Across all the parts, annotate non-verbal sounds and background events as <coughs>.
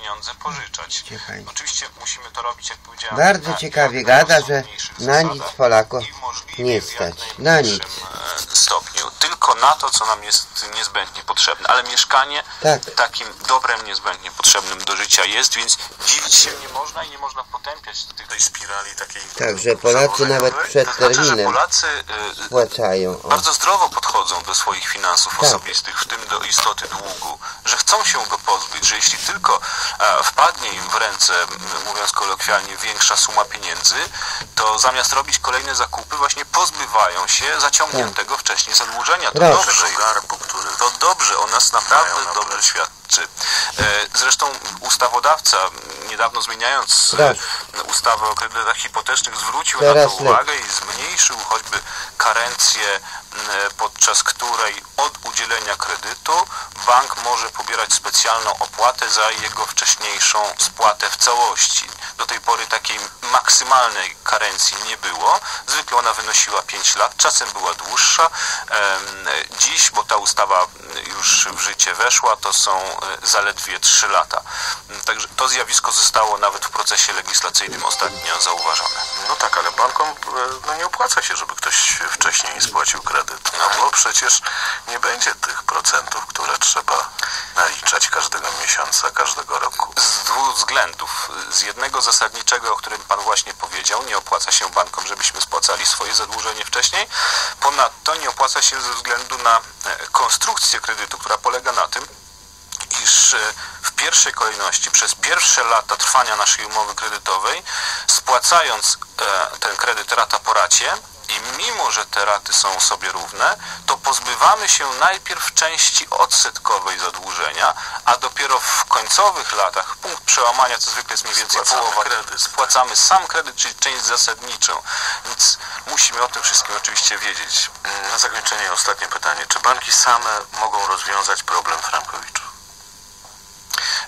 pieniądze pożyczać. Ciekawe. Oczywiście musimy to robić, jak powiedziałem, Bardzo ciekawie gada, że na nic Polaków nie stać. Na nic. e, stopniu. Tylko na to, co nam jest niezbędnie potrzebne. Ale mieszkanie Tak. takim dobrem niezbędnie potrzebnym do życia jest, więc dziwić się nie można i nie można potępiać tej, spirali takiej Także Polacy nawet przed to znaczy, że terminem Polacy e, płacają. O. bardzo zdrowo podchodzą do swoich finansów Tak. osobistych, w tym do istoty długu, że chcą się go pozbyć, że jeśli tylko e, wpadnie im w ręce, mówiąc kolokwialnie, większa suma pieniędzy, to zamiast robić kolejne zakupy, właśnie pozbywają się zaciągniętego wcześniej zadłużenia. To dobrze, to dobrze, o nas naprawdę dobrze świadczy. E, Zresztą ustawodawca, niedawno zmieniając e, ustawę o kredytach hipotecznych, zwrócił na to uwagę i zmniejszył choćby karencję, m, podczas której od udzielenia kredytu bank może pobierać specjalną opłatę za jego wcześniejszą spłatę w całości. Do tej pory takiej maksymalnej karencji nie było. Zwykle ona wynosiła 5 lat, czasem była dłuższa. Dziś, bo ta ustawa już w życie weszła, to są e, zaledwie 3 lata. Także to zjawisko zostało nawet w procesie legislacyjnym ostatnio zauważone. No tak, ale bankom e, no nie opłaca się, żeby ktoś wcześniej spłacił kredyt. No bo przecież nie będzie tych procentów, które trzeba naliczać każdego miesiąca, każdego roku. Z dwóch względów. Z jednego zasadniczego, o którym Pan właśnie powiedział, nie opłaca się bankom, żebyśmy spłacali swoje zadłużenie wcześniej. Ponadto nie opłaca się ze względu na e, konstrukcję kredytu, która polega na tym, iż e, w pierwszej kolejności przez pierwsze lata trwania naszej umowy kredytowej, spłacając e, ten kredyt rata po racie, i mimo, że te raty są sobie równe, to pozbywamy się najpierw części odsetkowej zadłużenia, a dopiero w końcowych latach, punkt przełamania, co zwykle jest mniej więcej Spłacamy połowa, kredyt. spłacamy sam kredyt, czyli część zasadniczą. Więc musimy o tym wszystkim oczywiście wiedzieć. Na zakończenie ostatnie pytanie. Czy banki same mogą rozwiązać problem Frankowiczów?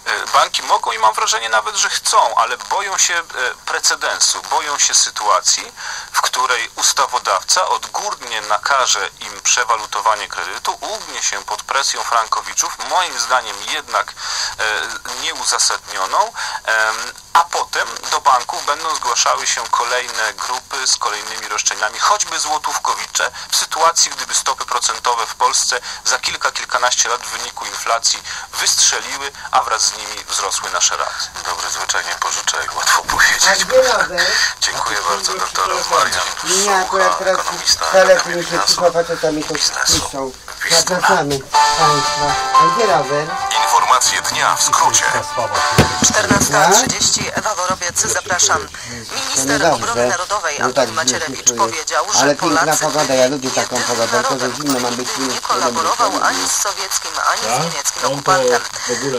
E, Banki mogą i mam wrażenie nawet, że chcą, ale boją się e, precedensu, boją się sytuacji, w której ustawodawca odgórnie nakaże im przewalutowanie kredytu, ugnie się pod presją frankowiczów, moim zdaniem jednak e, nieuzasadnioną, a potem do banków będą zgłaszały się kolejne grupy z kolejnymi roszczeniami, choćby złotówkowicze, w sytuacji, gdyby stopy procentowe w Polsce za kilka, kilkanaście lat w wyniku inflacji wystrzeliły, a wraz z nimi wzrosły nasze raty. Dobry, zwyczajnie pożyczę, jak łatwo powiedzieć. Dziękuję. Bardzo doktorowi Marian Nie, akurat Sucha, teraz ekonomista telefon Akademii Finansów. biznesu. Zapraszamy Państwa. Informacje dnia w skrócie. 14.30 Ewa Worobiec, zapraszam. Minister No Obrony. Narodowej No Antoni tak, Macierewicz powiedział, że Ale Polacy pogoda, ja lubię taką pogodę, tylko że narodem, zimno ma być nie kolaborował ani z sowieckim, ani z niemieckim On to okupantem.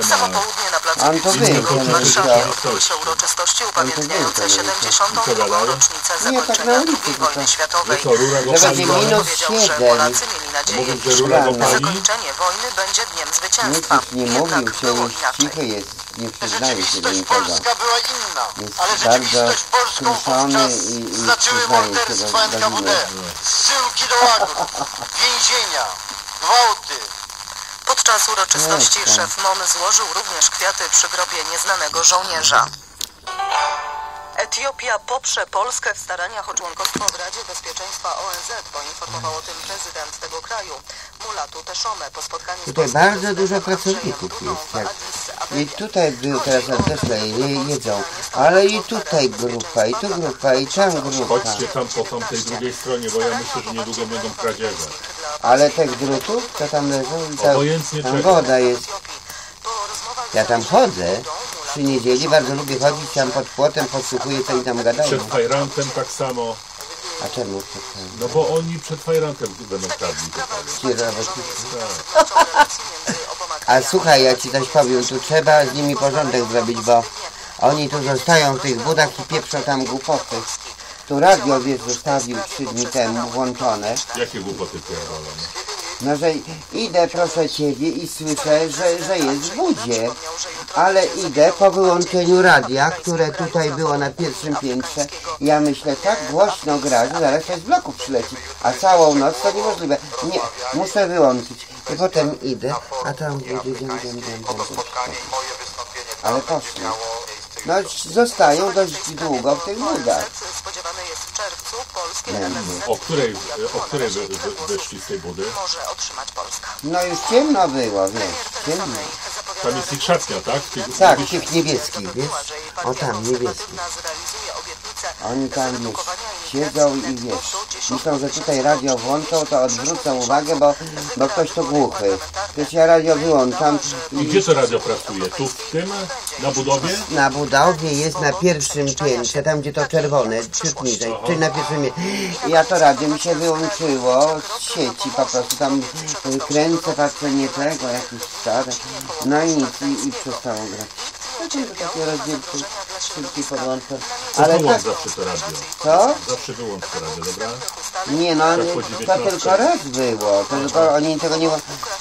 w samo południe na placu to Piłsudskiego w to Warszawie odbyły się uroczystości upamiętniające to wiedział. 72. rocznicę Nie, tak na zakończenia II to wojny tak. światowej. To minus Powiedział, że. Polacy mieli nadzieję, iż zakończenie wojny będzie dniem zwycięstwa. Nikt nic nie Jednak mówił, się było inaczej. Nie przyznaje się do niczego. polska była inna, Jest ale bardzo skruszony i- i przyznaje się do- do winy. zsyłki do łagrów, <laughs> więzienia, gwałty. Podczas uroczystości tak. szef MON złożył również kwiaty przy grobie nieznanego żołnierza. Etiopia poprze Polskę w staraniach o członkostwo w Radzie Bezpieczeństwa ONZ, poinformował o tym prezydent tego kraju, Mulatu Teszome, po spotkaniu z Tutaj bardzo dużo pracowników jest, tak. I tutaj był teraz Polskie jedzą, ale i tutaj grupa, i tu grupa, i tam grupa. Chodźcie tam po tamtej drugiej stronie, bo ja myślę, że niedługo będą kradzieże. Ale tych drutów, co tam leżą, tam, tam woda jest. Ja tam chodzę przy niedzieli, bardzo lubię chodzić tam pod płotem, podsłuchuję co oni tam gadają. Przed fajrantem tak samo. A czemu przed tym? No bo oni przed fajrantem będą kradli. Robotnicy. A słuchaj, ja ci coś powiem, tu trzeba z nimi porządek zrobić, bo oni tu zostają w tych budach i pieprzą tam głupoty. Tu radio wiesz zostawił trzy dni temu włączone. Jakie głupoty pierdolą? No, że idę proszę ciebie i słyszę, że, że jest w budzie. Ale idę po wyłączeniu radia, które tutaj było na pierwszym piętrze. Ja myślę, tak głośno gra, że zaraz coś z bloku przyleci. A całą noc to niemożliwe. Nie, muszę wyłączyć. I potem idę, a tam wystąpienie ale poszli. No zostają dość długo w tych Będzie. MSZ O której, o której wy, wy, wyszli z tej budy? No już ciemno było, wiesz, ciemno. Tam jest ich szatnia, tak? Tych, Tak, tych- niebieskich, wiesz? O tam, niebieskich. Oni tam, wiesz, siedzą i wiesz, netto do 10 myślą, że tutaj radio włączą, to odwrócą uwagę, bo, bo ktoś to głuchy. Przecież ja radio wyłączam I gdzie to radio pracuje? Tu w tym? Na budowie? na budowie jest na pierwszym piętrze, tam gdzie to czerwone, ciut niżej, czyli na pierwszym mie- Ja to radio mi się wyłączyło z sieci, po prostu tam kręcę, patrzę nie tego, jakiś stary. No i nic, i, i przestało grać. No to takie rozdzielki, podłączę. Ale wyłącz tak, zawsze to radio. co? Zawsze wyłącz to radio, dobra? Nie no, nie, po to tylko raz było, to tylko oni tego nie...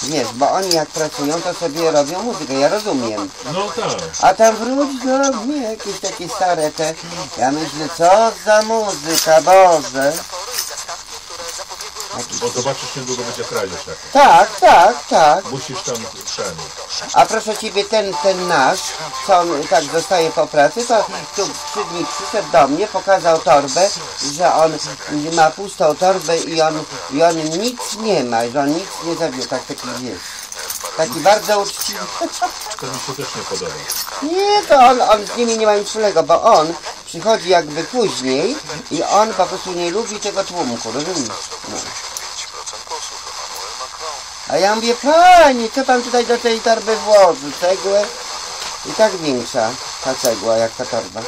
Wiesz, bo oni jak pracują, to sobie robią muzykę, ja rozumiem. No tak. A tam wróć do mnie jakieś takie stare te... Ja myślę, co za muzyka, Boże. Zapory i zastawki, które zapobiegły Bo zobaczysz, niedługo będzie kradzież jakaś. Tak, tak, tak. Musisz tam ten. A proszę Ciebie, ten, ten nasz, co on tak zostaje po pracy, to tu trzy dni przyszedł do mnie, pokazał torbę, że on ma pustą torbę i on, i on nic nie ma, że on nic nie zabił, tak taki wiesz. Taki bardzo uczciwy. <laughs> To mi się też nie podoba. Nie, to on, on z nimi nie ma nic wspólnego, bo on przychodzi jakby później i on po prostu nie lubi tego tłumku, rozumiesz? No. A ja mówię, pani, co pan tutaj do tej torby włoży? Cegłę? I tak większa ta cegła jak ta torba.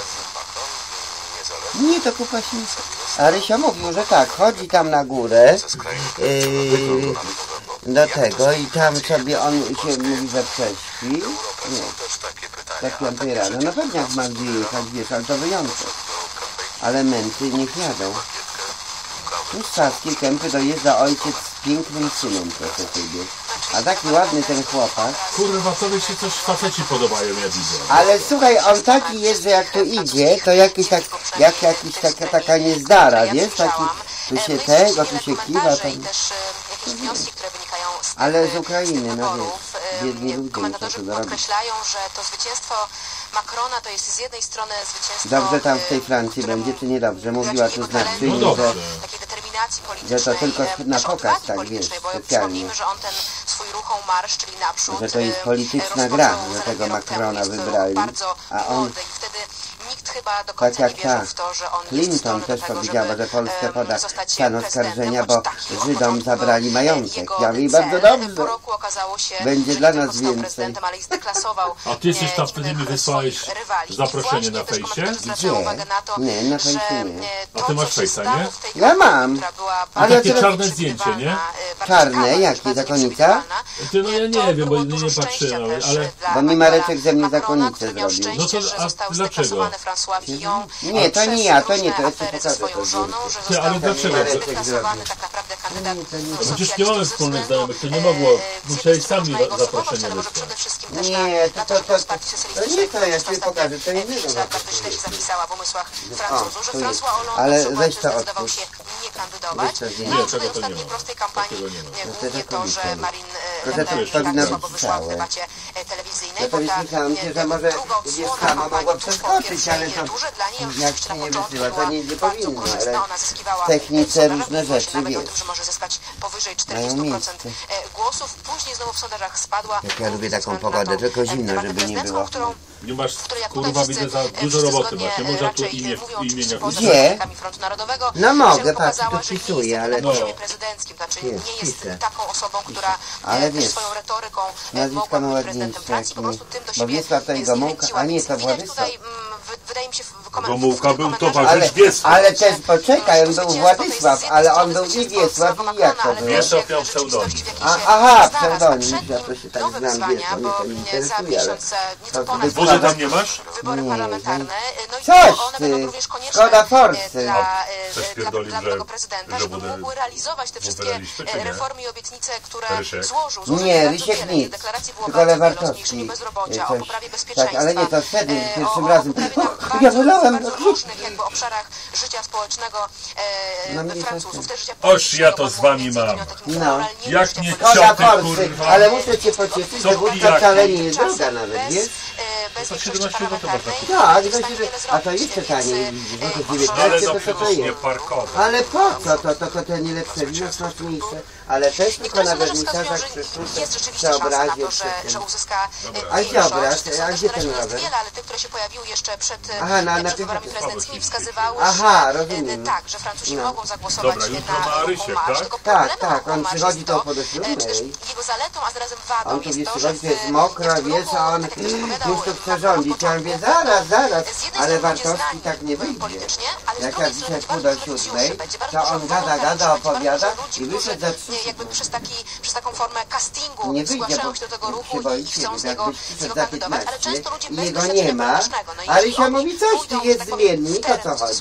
Nie, to kupa śmieci. A Rysio mówił, że tak, chodzi tam na górę yy, do tego i tam sobie on się mówi, że prześpi. Nie, tak piątej rano. No pewnie jak ma gdzie jechać, wiesz, ale to wyjątek. Ale męty niech jadą. Tu z Saskiej Kępy dojeżdża ojciec pięknym synem, proszę ciebie. A taki ładny ten chłopak. Kurwa, tobie się coś faceci podobają, ja widzę. Ale słuchaj, on taki jest, że jak tu idzie, to jakiś tak, jak jakiś taka, taka niezdara, wiesz, taki, tu się tego, tu się kiwa, tam. e, z Ale z Ukrainy, no wiesz, E, biedni ludzie Komentatorzy podkreślają, że to zwycięstwo Macrona to jest z jednej strony zwycięstwo... Dobrze tam w e, tej Francji będzie, czy niedobrze? Mówiła tu znawczyni, No że... dobrze. takiej determinacji politycznej, tylko e, na pokaz, tak, politycznej, wiesz, specjalnie. że on ten swój ruchą marsz, czyli naprzód, Że to jest e, polityczna gra, że tego. Macrona to wybrali, a on- chyba do końca jak nie wierzył ta w to, że on Clinton też tego, powiedziała, że Polskę poda stan oskarżenia, bo Żydom zabrali majątek. Ja mówię, bardzo dobrze. Po roku okazało się, Będzie dla nas więcej. A ty jesteś tam wtedy mi wysłałeś zaproszenie na fejsie? Gdzie? Nie, na fejsie nie. A ty masz fejsa, nie? Ja mam. Ale takie czarne zdjęcie, nie? Czarne? Jakie, przewidywalna. Ty, no ja nie wiem, bo nie, patrzyłem, ale... Bo mi Mareczek ze mnie miał zrobił. No to- a dlaczego? Fillon Nie, to nie ja, to nie, to ja ci afery ze pokażę swoją to żoną, że Ty, ale został dlaczego? zdeklasowany tak naprawdę kandydat Nie, nie. Przecież nie mamy wspólnych względu, znajomych, to nie e, mogło. Musieli sami zaproszenie wysłać. też Nie, to- to- to, to- nie to, ja ci pokażę, to e, pięć lat bardzo źle się zobaczysz. zapisała w umysłach Francuzów, że jest. François Hollande zdecydował się nie kandydować. No, Nie, nie ostatniej ma. prostej kampanii nie e, głównie tak to, że. Marine Wyszła w całe. e, Ja to ta myślałam się, że e, może gdzieś sama mogła przeskoczyć, ale to niej jak się nie wysyła, to nie- nie powinno, ale w technice e, różne rzeczy, wiesz. Mają 40% miejsce. e, głosów. Później znowu w sondażach spadła. Jak ja lubię taką pogodę, tylko e, zimno, żeby nie było. Nie masz, kurwa, widzę za e, dużo roboty zgodnie, macie. e, Można tu imię, imienia Narodowego, No mogę, patrz, tu nie jest ale- No. prezydenckim, znaczy Jest, nie jest piszę. taką osobą, która Ale wiesz, swoją retoryką e, nazwisko mogła być prezydentem Francji, po prostu tym do siebie bo Wiesław to i Gomułka, zniechęciła, a nie, to Władysław. mm, wy- wydaje mi się, Gomułka był towarzysz Wiesław. Ale też poczekaj, on był Władysław, ale on był i Wiesław i jak to było? Wiesław miał się aha, pseudonim, ja to się tak znam, to mnie to nie interesuje, ale e, słabe. tam nie masz? wybory Nie, parlamentarne, no i Coś one ty, będą również konieczne szkoda e, forsy. dla, e, dla, pierdoli, dla prezydenta, że żeby mógł realizować te wszystkie reformy i obietnice, które złożył. Nie, Rysiek nic. Deklaracji było Tylko bardzo wiele o Lewartowski. zmniejszeniu bezrobocia, o Coś- poprawie bezpieczeństwa. tak, ale nie, to wtedy, e, pierwszym o, razem. O poprawie na ja bardzo, wolałem, bardzo no. różnych jakby obszarach życia społecznego e, No, mnie Francuzów. też. Życia ja to z wami mam. takim No. Jak nie politycznego. Szkoda Cioty, kurwa. ale muszę cię pocieszyć, Co że wódka pijaki? wcale nie jest droga nawet, bez, wiesz? e, bez To większości 17 zł parlamentarnej można Tak, nie to jest w stanie się- wiele a to zrobić, jeszcze więc, taniej, e, bo to e, 19 No ale to no co to nie jest? parkowe. Ale po co? To, to, to te nie lepsze wino smaczniejsze, ale też tylko na wernisażach że przy jest sztuce, rzeczywiście przy szansa na obrazie, to, przy że, uzyska e, A gdzie obraz? Tych A gdzie ten obraz? wiele, ale te, które się pojawiły jeszcze przed, e, Aha, na- na przed tych- wyborami prezydenckimi wskazywały, Aha, że e, rozumiem. tak, że Francuzi No. mogą zagłosować na ma ruchu Rysiek, marsz, tak? tylko Tak, tak, on przychodzi do e, przecież jego zaletą, a zarazem wadą On tu jest to, że jest mokro, wiesz, a on już to e, chce rządzić. Ja mówię, zaraz, zaraz, ale Wartowski tak nie wyjdzie. Jak ja dzisiaj pół do siódmej, to on gada, gada, opowiada i wyszedł za trzy e, jakby przez, taki, przez taką formę castingu Nie wyjdzie, zgłaszają bo się do tego ruchu i chcą z niego, z niego kandydować, ale 15 często ludzie bez jego nie ma. No i ale jeśli się mówi, coś tu jest tak zmiennik, o co chodzi?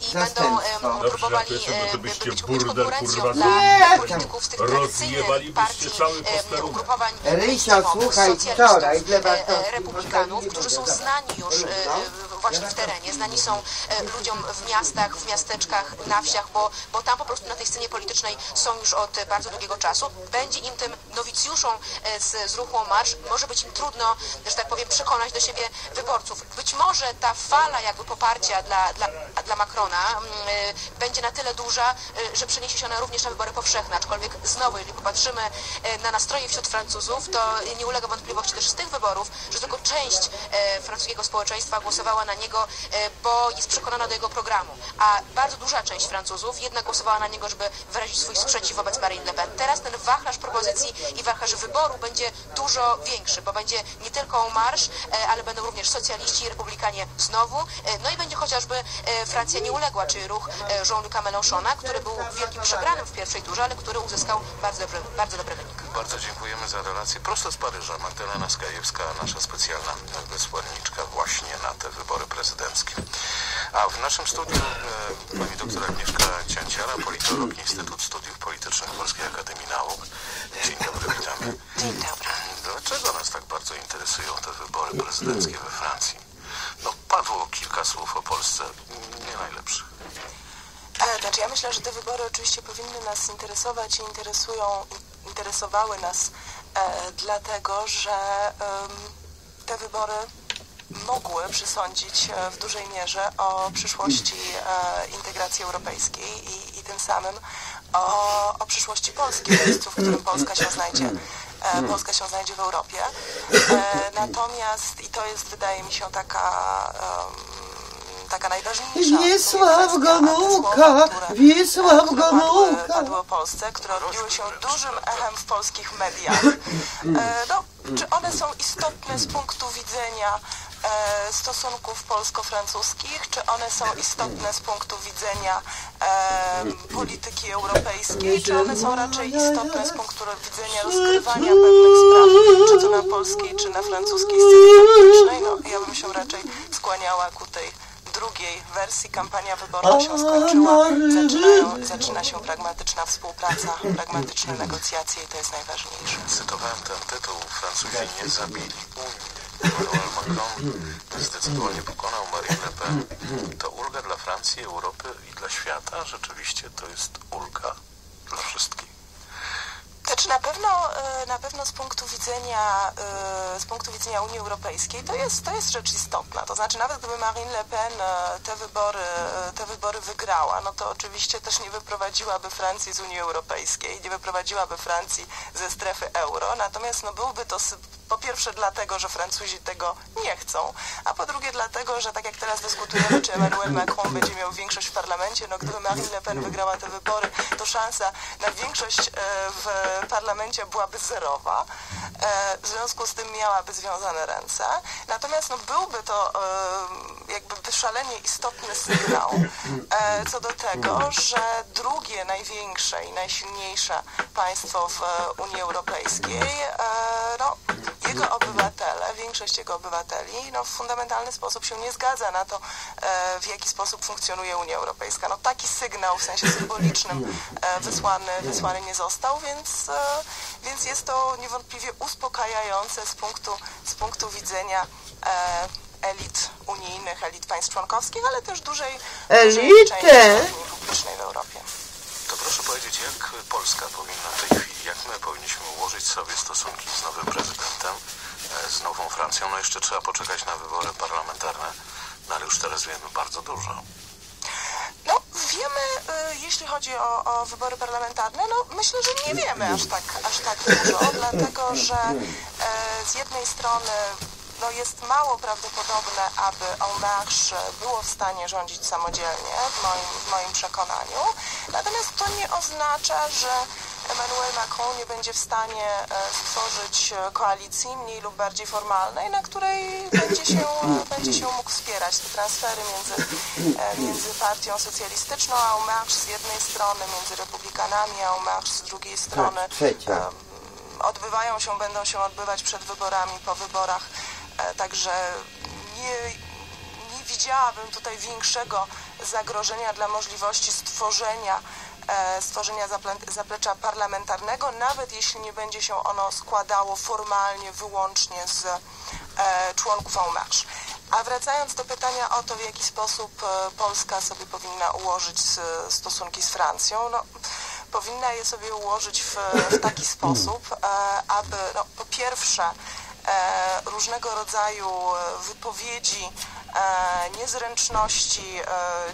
i Zastępstwo. będą Dobrze, próbowali e, być burdel, konkurencją kurwa, dla Nie, polityków z tych tradycyjnych partii, cały em, posterunek. ugrupowań Rysio, mainstreamowych, słuchaj, wczoraj e, e, republikanów, którzy są znani już e, e, właśnie w terenie, znani są e, ludziom w miastach, w miasteczkach, na wsiach, bo, bo tam po prostu na tej scenie politycznej są już od bardzo długiego czasu. Będzie im tym nowicjuszom e, z, z ruchu marsz, może być im trudno, że tak powiem, przekonać do siebie wyborców. Być może ta fala jakby poparcia dla, dla, dla Macrona mm, e, będzie na tyle duża, że przeniesie się ona również na wybory powszechne, aczkolwiek znowu, jeżeli popatrzymy na nastroje wśród Francuzów, to nie ulega wątpliwości też z tych wyborów, że tylko część francuskiego społeczeństwa głosowała na niego, e, bo jest przekonana do jego programu, a bardzo duża część Francuzów jednak głosowała na niego, żeby wyrazić swój sprzeciw wobec Marine Le Pen. Teraz ten wachlarz propozycji i wachlarz wyboru będzie dużo większy, bo będzie nie tylko marsz, e, ale będą również socjaliści i republikanie znowu, e, no i będzie chociażby Francja nie uległa, czy ruch Jean-Luc'a Mélenchona, który był wielkim przegranym w pierwszej turze, ale który uzyskał bardzo dobry, bardzo dobry wynik. Bardzo dziękujemy za relację. Prosto z Paryża Magdalena Skajewska, nasza specjalna wysłanniczka właśnie na te wybory prezydenckie. A w naszym studiu e, pani doktor Agnieszka Cianciara, politolog, Instytut Studiów Politycznych Polskiej Akademii Nauk. Dzień dobry, witamy. Dzień dobry. Dlaczego nas tak bardzo interesują te wybory prezydenckie we Francji? No, padło kilka słów o Polsce, nie najlepszych. E, Znaczy ja myślę, że te wybory oczywiście powinny nas interesować i interesują, interesowały nas e, dlatego, że te wybory mogły przysądzić e, w dużej mierze o przyszłości e, integracji europejskiej i, i tym samym o, o przyszłości Polski, miejscu, w którym Polska się znajdzie. Polska się znajdzie w Europie. Natomiast, i to jest wydaje mi się taka, em, taka najważniejsza Wiesław które- Wiesław które padły, Gomułka. padły o Polsce, które odbiły się dużym echem w polskich mediach. <laughs> E, no, czy one są istotne z punktu widzenia e, stosunków polsko-francuskich, czy one są istotne z punktu widzenia e, polityki europejskiej, czy one są raczej istotne z punktu widzenia rozgrywania pewnych spraw, czy to na polskiej, czy na francuskiej scenie politycznej. No, ja bym się raczej skłaniała ku tej drugiej wersji. Kampania wyborcza się skończyła. Zaczynają, zaczyna się pragmatyczna współpraca, pragmatyczne negocjacje i to jest najważniejsze. Cytowałem ten tytuł. Francuzi nie zabili Unii. Emmanuel Macron zdecydowanie pokonał Marine Le Pen. To ulga dla Francji, Europy i dla świata. Rzeczywiście to jest ulga dla wszystkich. Znaczy na pewno, e, na pewno z punktu widzenia e, z punktu widzenia Unii Europejskiej to jest, to jest rzecz istotna. To znaczy nawet gdyby Marine Le Pen e, te wybory, te wybory wygrała, no to oczywiście też nie wyprowadziłaby Francji z Unii Europejskiej, nie wyprowadziłaby Francji ze strefy euro. Natomiast no byłby to po pierwsze dlatego, że Francuzi tego nie chcą, a po drugie dlatego, że tak jak teraz dyskutujemy, czy Emmanuel Macron będzie miał większość w parlamencie, no gdyby Marine Le Pen wygrała te wybory, to szansa na większość e, w parlamencie byłaby zerowa. E, W związku z tym miałaby związane ręce. Natomiast no, byłby to e, jakby szalenie istotny sygnał co do tego, że drugie największe i najsilniejsze państwo w Unii Europejskiej, no, jego obywatele, większość jego obywateli, no, w fundamentalny sposób się nie zgadza na to, e, w jaki sposób funkcjonuje Unia Europejska. No, taki sygnał w sensie symbolicznym e, wysłany, wysłany nie został, więc, e, więc jest to niewątpliwie uspokajające z punktu, z punktu widzenia e, elit unijnych, elit państw członkowskich, ale też dużej, dużej części opinii publicznej w Europie. To proszę powiedzieć, jak Polska powinna w tej chwili, jak my powinniśmy ułożyć sobie stosunki z nowym prezydentem, e, z nową Francją. No jeszcze trzeba poczekać na wybory parlamentarne, no ale już teraz wiemy bardzo dużo. No, wiemy, y, jeśli chodzi o, o wybory parlamentarne, no myślę, że nie wiemy aż tak, aż tak dużo, dlatego że e, z jednej strony no, jest mało prawdopodobne, aby Marche było w stanie rządzić samodzielnie, w moim, w moim przekonaniu. Natomiast to nie oznacza, że Emmanuel Macron nie będzie w stanie e, stworzyć e, koalicji mniej lub bardziej formalnej, na której będzie się, <coughs> będzie się mógł wspierać te transfery między, e, między partią socjalistyczną a Marche z jednej strony, między republikanami a Marche z drugiej strony. trzecia. Em, odbywają się, będą się odbywać przed wyborami, po wyborach, także nie, nie widziałabym tutaj większego zagrożenia dla możliwości stworzenia stworzenia zaple- zaplecza parlamentarnego, nawet jeśli nie będzie się ono składało formalnie wyłącznie z e, członków Marche. A wracając do pytania o to, w jaki sposób e, Polska sobie powinna ułożyć stosunki z Francją, no, powinna je sobie ułożyć w, w taki sposób, e, aby no, po pierwsze e, różnego rodzaju e, wypowiedzi, e, niezręczności, e,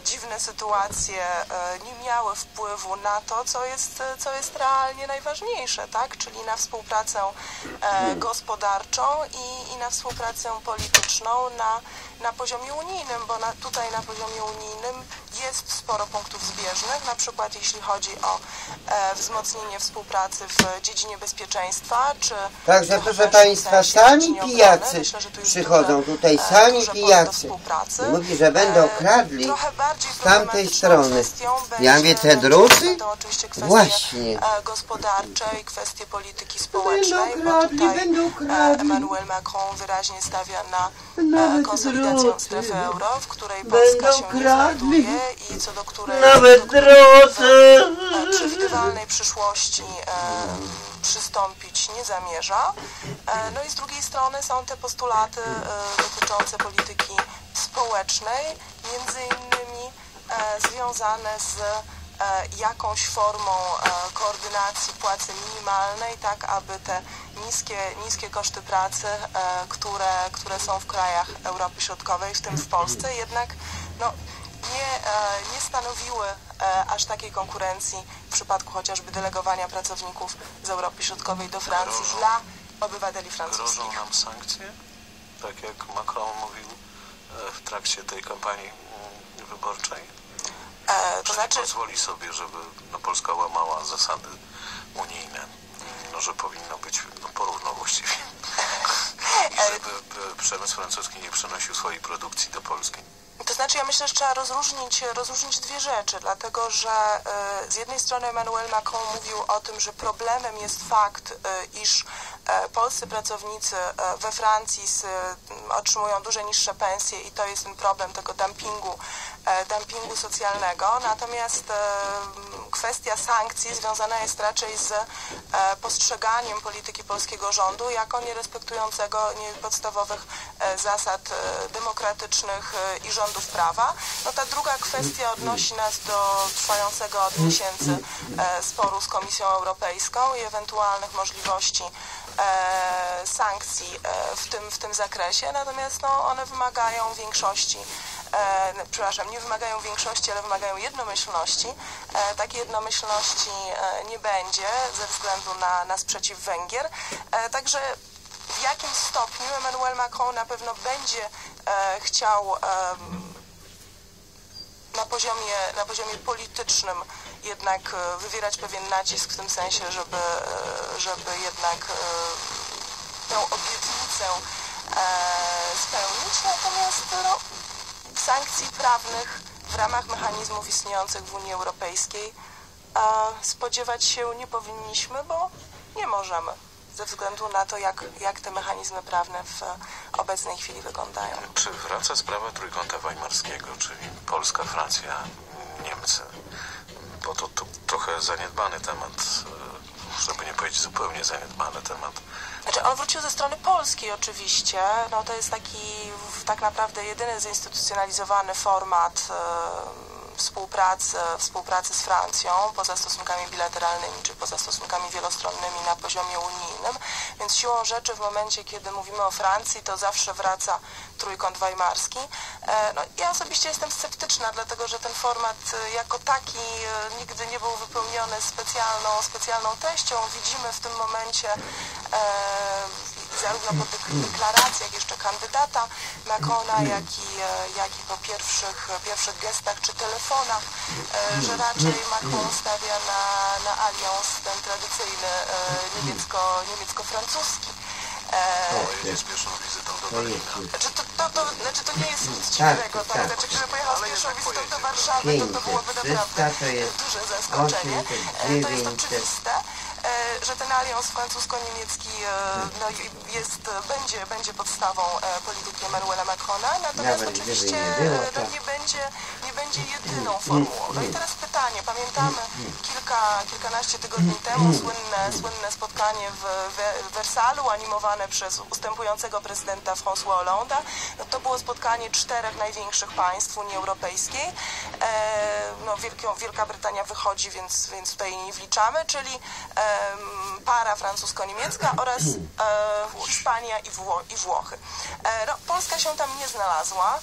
dziwne sytuacje e, nie miały wpływu na to, co jest, co jest realnie najważniejsze, tak? czyli na współpracę e, gospodarczą i, i na współpracę polityczną na, na poziomie unijnym, bo na, tutaj na poziomie unijnym jest sporo punktów zbieżnych, na przykład jeśli chodzi o e, wzmocnienie współpracy w dziedzinie bezpieczeństwa, czy Także proszę Państwa, sami pijacy Myślę, przychodzą tutaj, sami pijacy. Mówi, że będą E, kradli z tamtej strony. Ja mówię, te druty? Właśnie. e, gospodarcze i kwestie polityki społecznej, Będą bo kradli, tutaj będą e, kradli. Emmanuel Macron wyraźnie stawia na konsolidację strefy euro, w której Będą Polska się nie znajduje i co do której Nawet druty. w e, przewidywalnej przyszłości e, przystąpić nie zamierza. E, no i z drugiej strony są te postulaty e, dotyczące polityki społecznej, między innymi e, związane z jakąś formą e, koordynacji płacy minimalnej, tak aby te niskie, niskie koszty pracy, e, które, które są w krajach Europy Środkowej, w tym w Polsce, jednak no, nie, e, nie stanowiły e, aż takiej konkurencji w przypadku chociażby delegowania pracowników z Europy Środkowej do Francji Grożą- dla obywateli francuskich. Grożą nam sankcje? Tak jak Macron mówił e, w trakcie tej kampanii mm, wyborczej? E, Czy to znaczy, pozwoli sobie, żeby no, Polska łamała zasady unijne? No, że powinno być no, porówno właściwie. <laughs> I żeby e, przemysł francuski nie przenosił swojej produkcji do Polski. To znaczy, ja myślę, że trzeba rozróżnić, rozróżnić dwie rzeczy, dlatego że e, z jednej strony Emmanuel Macron mówił o tym, że problemem jest fakt, e, iż polscy pracownicy e, we Francji otrzymują dużo niższe pensje i to jest ten problem tego dumpingu, e, dumpingu socjalnego. Natomiast e, kwestia sankcji związana jest raczej z e, postrzeganiem polityki polskiego rządu jako nierespektującego nie, podstawowych e, zasad e, demokratycznych e, i rządów prawa. No ta druga kwestia odnosi nas do trwającego od miesięcy e, sporu z Komisją Europejską i ewentualnych możliwości e, sankcji e, w, tym, w tym zakresie, natomiast no, one wymagają większości e, przepraszam, nie wymagają większości, ale wymagają jednomyślności. E, takiej jednomyślności e, nie będzie ze względu na, na sprzeciw Węgier. E, także w jakim stopniu Emmanuel Macron na pewno będzie e, chciał em, na poziomie, na poziomie politycznym jednak e, wywierać pewien nacisk w tym sensie, żeby, e, żeby jednak e, tę obietnicę spełnić. Natomiast no, sankcji prawnych w ramach mechanizmów istniejących w Unii Europejskiej spodziewać się nie powinniśmy, bo nie możemy ze względu na to, jak, jak te mechanizmy prawne w obecnej chwili wyglądają. Czy wraca sprawa Trójkąta Weimarskiego, czyli Polska, Francja, Niemcy? Bo to, to trochę zaniedbany temat, e, żeby nie powiedzieć zupełnie zaniedbany temat. Znaczy on wrócił ze strony polskiej oczywiście. No to jest taki tak naprawdę jedyny zinstytucjonalizowany format e, współpracy, współpracy z Francją poza stosunkami bilateralnymi czy poza stosunkami wielostronnymi na poziomie unijnym. Więc siłą rzeczy w momencie, kiedy mówimy o Francji, to zawsze wraca trójkąt weimarski. E, No, ja osobiście jestem sceptyczna, dlatego że ten format e, jako taki e, nigdy nie był wypełniony specjalną, specjalną treścią. Widzimy w tym momencie e, zarówno po tych deklaracjach jeszcze kandydata Macrona, jak i, e, jak i po pierwszych, pierwszych gestach czy telefonach, e, że raczej Macron stawia na, na alians ten tradycyjny e, niemiecko, niemiecko-francuski. E, Pojedzie z pierwszą wizytą do To Berlina. jest znaczy to, to, to, znaczy to nie jest nic Tak, dziwnego, tak? tak. Znaczy, gdyby pojechał z pierwszą wizytą do. Warszawy, to, to byłoby 500, naprawdę 300 to jest duże zaskoczenie. 800, To jest 900. oczywiste, że ten alians francusko-niemiecki e, no, jest, będzie, będzie podstawą e, polityki Emmanuela Macrona, natomiast Nawet oczywiście nie było, e, no, to- nie, będzie, nie będzie jedyną formułą. No i teraz pytanie, pamiętamy kilka, kilkanaście tygodni temu słynne, słynne spotkanie w We- w Wersalu animowane przez ustępującego prezydenta François Hollande'a. No, to było spotkanie czterech największych państw Unii Europejskiej. E, no, Wielką, Wielka Brytania wychodzi, więc, więc tutaj jej nie wliczamy, czyli para francusko-niemiecka oraz e, Hiszpania i, Wło i Włochy. E, no, Polska się tam nie znalazła,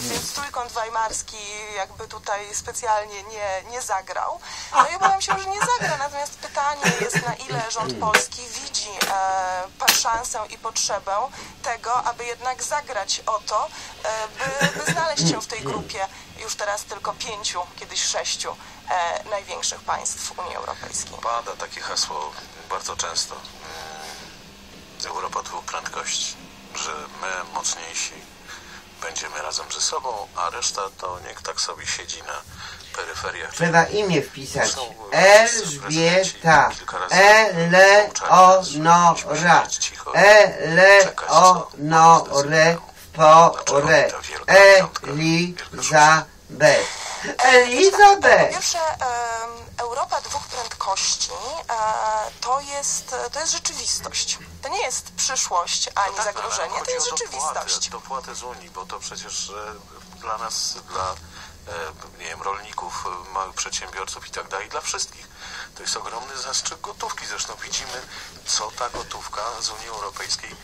więc trójkąt weimarski jakby tutaj specjalnie nie, nie zagrał. No i obawiam się, że nie zagra, natomiast pytanie jest na ile rząd polski widzi e, szansę i potrzebę tego, aby jednak zagrać o to, e, by, by znaleźć się w tej grupie już teraz tylko pięciu, kiedyś sześciu e, największych państw Unii Europejskiej. Pada takie hasło bardzo często. Mm, Europa dwóch prędkości. Że my, mocniejsi, będziemy razem ze sobą, a reszta to niech tak sobie siedzi na. Trzeba imię wpisać. Elżbieta. Eleonora. Eleonore w porę. Elizabeth. Po Elizabeth. pierwsze, Europa dwóch prędkości e, to jest, to jest rzeczywistość. To nie jest przyszłość ani Tak, ale zagrożenie, to jest rzeczywistość. dopłatę z Unii, bo to przecież e, dla nas, dla nie wiem, rolników, e, małych przedsiębiorców i tak dalej, dla wszystkich. To jest ogromny zastrzyk gotówki. Zresztą widzimy, co ta gotówka z Unii Europejskiej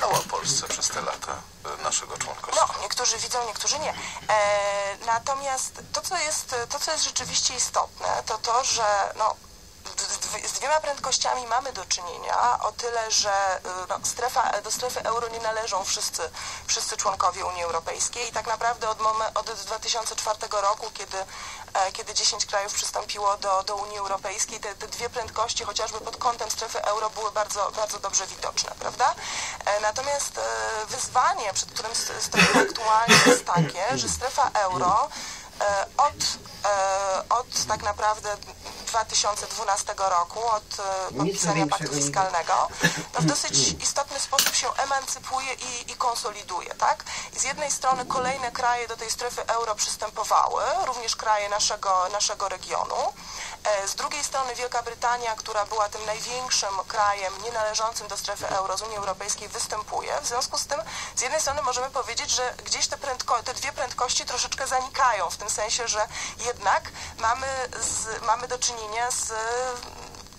dała Polsce przez te lata e, naszego członkostwa. No, niektórzy widzą, niektórzy nie. E, natomiast to co, jest, to, co jest rzeczywiście istotne, to to, że no, z, dwie- z dwiema prędkościami mamy do czynienia, o tyle, że y, no, strefa, do strefy euro nie należą wszyscy, wszyscy członkowie Unii Europejskiej i tak naprawdę od, momen- od 2004 roku, kiedy, e, kiedy 10 krajów przystąpiło do, do Unii Europejskiej, te, te dwie prędkości chociażby pod kątem strefy euro były bardzo, bardzo dobrze widoczne, prawda? E, Natomiast e, wyzwanie, przed którym st- stoimy aktualnie jest takie, że strefa euro e, od, e, od tak naprawdę 2012 roku, od e, podpisania paktu fiskalnego, to w <laughs> dosyć istotny sposób się emancypuje i, i konsoliduje, tak? I z jednej strony kolejne kraje do tej strefy euro przystępowały, również kraje naszego, naszego regionu. E, Z drugiej strony Wielka Brytania, która była tym największym krajem nie należącym do strefy euro z Unii Europejskiej występuje. W związku z tym z jednej strony możemy powiedzieć, że gdzieś te, prędko, te dwie prędkości troszeczkę zanikają, w tym sensie, że jednak mamy, z, mamy do czynienia z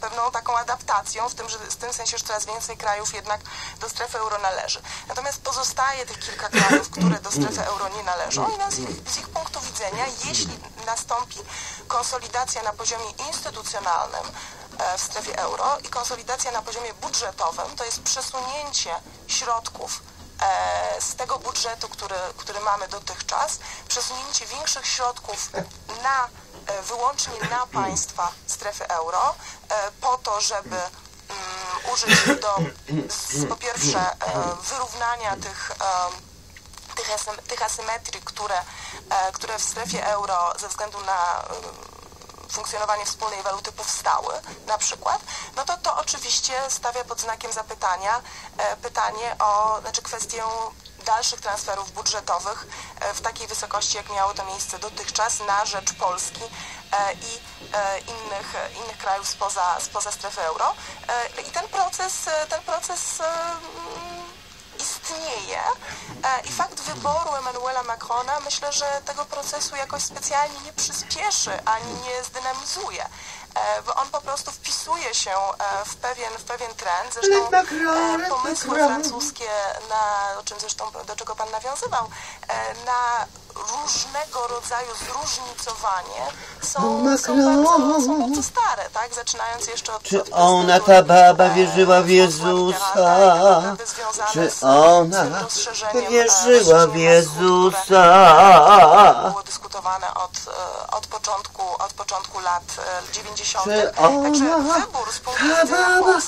pewną taką adaptacją, w tym, że, w tym sensie, że coraz więcej krajów jednak do strefy euro należy. Natomiast pozostaje tych kilka krajów, które do strefy euro nie należą i nas, z ich punktu widzenia, jeśli nastąpi konsolidacja na poziomie instytucjonalnym e, w strefie euro i konsolidacja na poziomie budżetowym, to jest przesunięcie środków e, z tego budżetu, który, który mamy dotychczas, przesunięcie większych środków na e, wyłącznie na państwa strefy euro, po to, żeby mm, użyć do z, po pierwsze wyrównania tych tych, asym, tych asymetrii, które, e, które w strefie euro ze względu na e, funkcjonowanie wspólnej waluty powstały na przykład, no to to oczywiście stawia pod znakiem zapytania e, pytanie o, znaczy kwestię dalszych transferów budżetowych w takiej wysokości, jak miało to miejsce dotychczas na rzecz Polski i innych, innych krajów spoza, spoza strefy euro. I ten proces, ten proces istnieje e, i fakt wyboru Emmanuela Macrona myślę, że tego procesu jakoś specjalnie nie przyspieszy ani nie zdynamizuje. e, Bo on po prostu wpisuje się e, w pewien, w pewien trend. Zresztą pomysły francuskie, na, o czym zresztą do czego pan nawiązywał, na różnego rodzaju zróżnicowanie są, są, bardzo, są bardzo stare, tak? Zaczynając jeszcze od Czy od ona, ta baba, e, wierzyła w Jezusa? Tak związane Czy ona e, wierzyła w Jezusa? było dyskutowane od, e, od, początku, od początku lat e, 90. Czy Także ona, ta baba,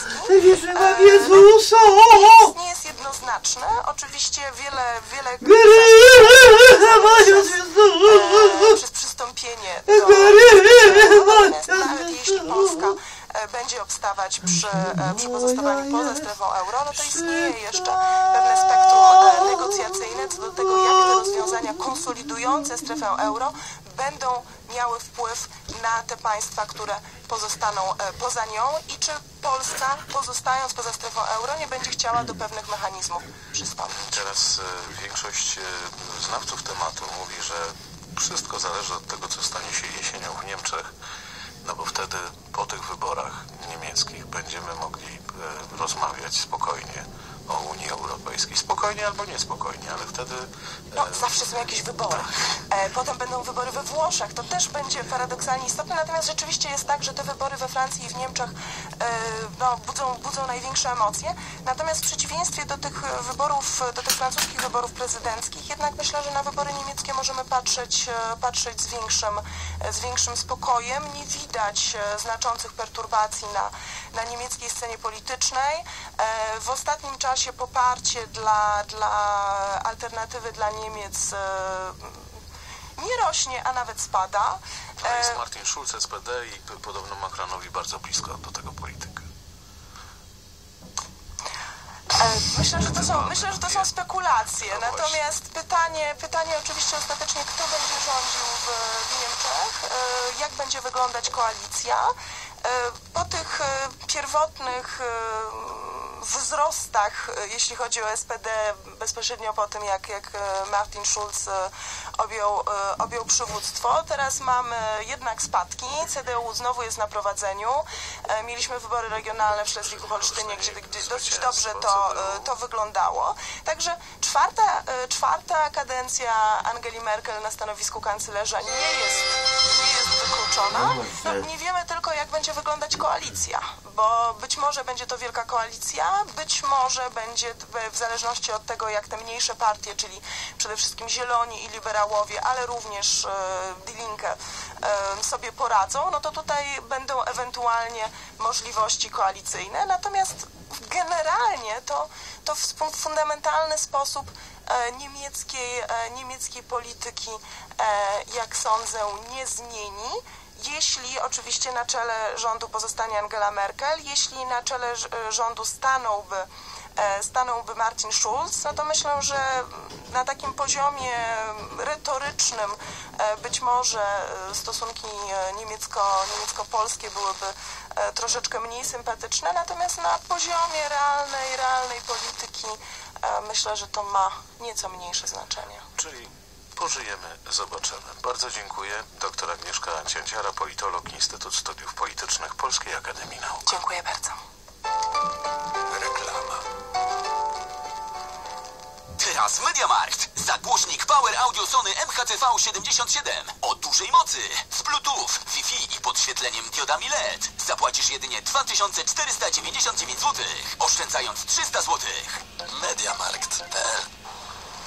wierzyła w Jezusa? nie jest jednoznaczny. Oczywiście wiele, wiele e, Jezusa. Przez przystąpienie do Natomiast nawet jeśli Polska e, będzie obstawać przy, przy pozostawaniu poza strefą euro, no to istnieje jeszcze pewne spektrum negocjacyjne co do tego, jak te rozwiązania konsolidujące strefę euro będą miały wpływ na te państwa, które pozostaną e, poza nią i czy Polska, pozostając poza strefą euro, nie będzie chciała do pewnych mechanizmów przystąpić. Teraz e, większość e, znawców tematu mówi, że wszystko zależy od tego, co stanie się jesienią w Niemczech, no bo wtedy po tych wyborach niemieckich będziemy mogli rozmawiać spokojnie o Unii Europejskiej. Spokojnie albo niespokojnie, ale wtedy e, No, zawsze są jakieś wybory. E, potem będą wybory we Włoszech. To też będzie paradoksalnie istotne. Natomiast rzeczywiście jest tak, że te wybory we Francji i w Niemczech e, no, budzą, budzą największe emocje. Natomiast w przeciwieństwie do tych e, wyborów, do tych francuskich wyborów prezydenckich, jednak myślę, że na wybory niemieckie możemy patrzeć, e, patrzeć z, większym, e, z większym spokojem. Nie widać e, znaczących perturbacji na, na niemieckiej scenie politycznej. E, W ostatnim czasie poparcie dla, dla alternatywy dla Niemiec e, nie rośnie, a nawet spada. to jest E, Martin Schulz, SPD i podobno Macronowi bardzo blisko do tego polityka. E, Myślę, że to są, myślę, że to są spekulacje. No. Natomiast pytanie, pytanie oczywiście ostatecznie, kto będzie rządził w, w Niemczech, jak będzie wyglądać koalicja. Po tych pierwotnych wzrostach, e, jeśli chodzi o SPD, bezpośrednio po tym, jak, jak e, Martin Schulz e, objął, objął przywództwo, teraz mamy jednak spadki. CDU znowu jest na prowadzeniu. Mieliśmy wybory regionalne w Szlezwigu-Holsztynie, gdzie, gdzie dosyć dobrze to, to wyglądało. Także czwarta, czwarta kadencja Angeli Merkel na stanowisku kanclerza nie jest, nie jest wykluczona. No, nie wiemy tylko, jak będzie wyglądać koalicja, bo być może będzie to wielka koalicja, być może będzie w zależności od tego, jak te mniejsze partie, czyli przede wszystkim Zieloni i Liberałowie, ale również e, Die Linke e, sobie poradzą, no to tutaj będą ewentualnie możliwości koalicyjne. Natomiast generalnie to, to w fundamentalny sposób e, niemieckiej, niemieckiej polityki, jak sądzę, nie zmieni. Jeśli oczywiście na czele rządu pozostanie Angela Merkel, jeśli na czele e, rządu stanąłby, e, stanąłby Martin Schulz, no to myślę, że na takim poziomie retorycznym e, być może stosunki niemiecko, niemiecko-polskie byłyby troszeczkę mniej sympatyczne, natomiast na poziomie realnej, realnej polityki myślę, że to ma nieco mniejsze znaczenie. Czyli pożyjemy, zobaczymy. Bardzo dziękuję. Doktor Agnieszka Cięciara, politolog, Instytut Studiów Politycznych Polskiej Akademii Nauk. Dziękuję bardzo. Reklama. Teraz MediaMarkt. Zagłośnik Power Audio Sony MHTV77 o dużej mocy z Bluetooth, Wi-Fi i podświetleniem diodami LED. Zapłacisz jedynie 2499 zł, oszczędzając 300 zł. Mediamarkt.pl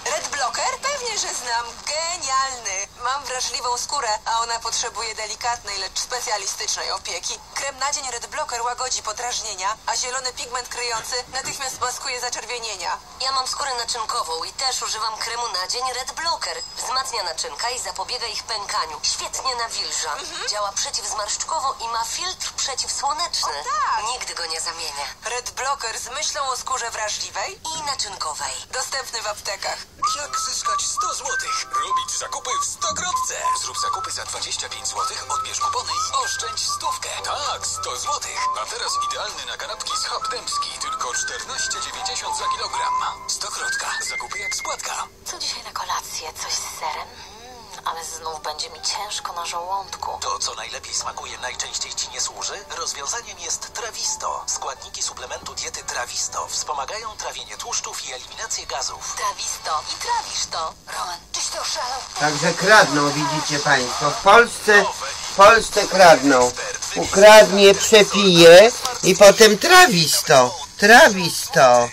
Red Blocker? Pewnie, że znam. Genialny. Mam wrażliwą skórę, a ona potrzebuje delikatnej, lecz specjalistycznej opieki. Krem na dzień Red Blocker łagodzi podrażnienia, a zielony pigment kryjący natychmiast maskuje zaczerwienienia. Ja mam skórę naczynkową i też używam kremu na dzień Red Blocker. Wzmacnia naczynka i zapobiega ich pękaniu. Świetnie nawilża. Działa przeciwzmarszczkowo i ma filtr przeciwsłoneczny. O tak! Nigdy go nie zamienię. Red Blocker z myślą o skórze wrażliwej I naczynkowej. dostępny w aptekach. Jak zyskać 100 zł. Robić zakupy w Stokrotce. Zrób zakupy za 25 zł, odbierz kupony i oszczędź stówkę. Tak, 100 zł. A teraz idealny na kanapki z Hub Dębski. Tylko 14,90 za kilogram. Stokrotka. Zakupy jak składka. Co dzisiaj na kolację? Coś z serem? Ale znów będzie mi ciężko na żołądku. To, co najlepiej smakuje, najczęściej Ci nie służy? Rozwiązaniem jest Trawisto. Składniki suplementu diety Trawisto wspomagają trawienie tłuszczów i eliminację gazów. Trawisto i trawisz to. Roman, czyś to oszalał? Także kradną, widzicie Państwo. W Polsce, w Polsce kradną. Ukradnie, przepije i potem trawisto. Trawisto.